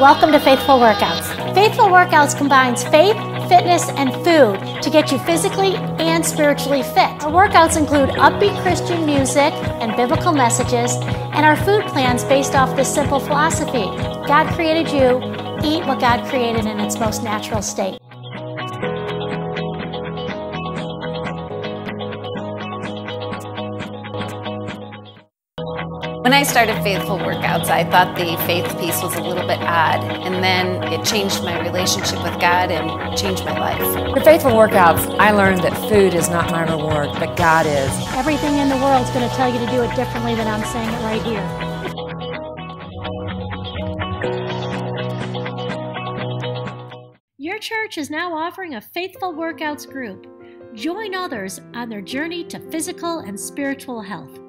Welcome to Faithful Workouts. Faithful Workouts combines faith, fitness, and food to get you physically and spiritually fit. Our workouts include upbeat Christian music and biblical messages, and our food plans based off this simple philosophy God created you, eat what God created in its most natural state. When I started Faithful Workouts, I thought the faith piece was a little bit odd, and then it changed my relationship with God and changed my life. For Faithful Workouts, I learned that food is not my reward, but God is. Everything in the world is going to tell you to do it differently than I'm saying it right here. Your church is now offering a Faithful Workouts group. Join others on their journey to physical and spiritual health.